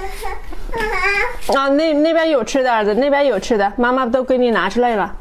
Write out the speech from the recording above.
啊那那边有吃的儿子那边有吃的妈妈都给你拿出来了。